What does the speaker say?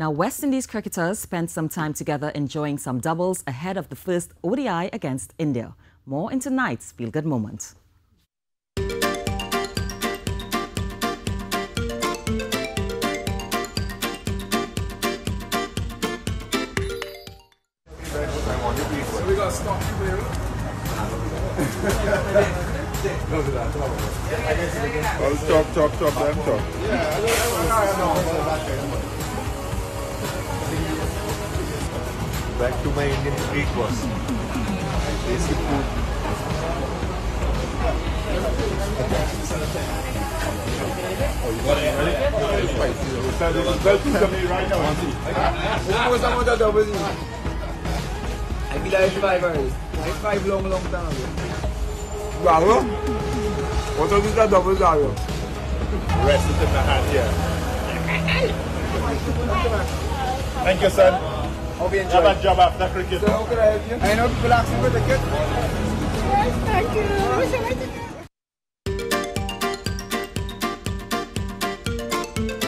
Now, West Indies cricketers spent some time together enjoying some doubles ahead of the first ODI against India. More in tonight's Feel Good Moment. we got stop Well, chop, chop, chop, them chop. Back to my Indian street boss. Basic food. The? I feel like five already. I five long, long time ago. What these doubles are? Rest it in my hand here. Thank you, son. Hope you Have enjoy. a job after cricket. So how can I help you? I know people asking for the kit.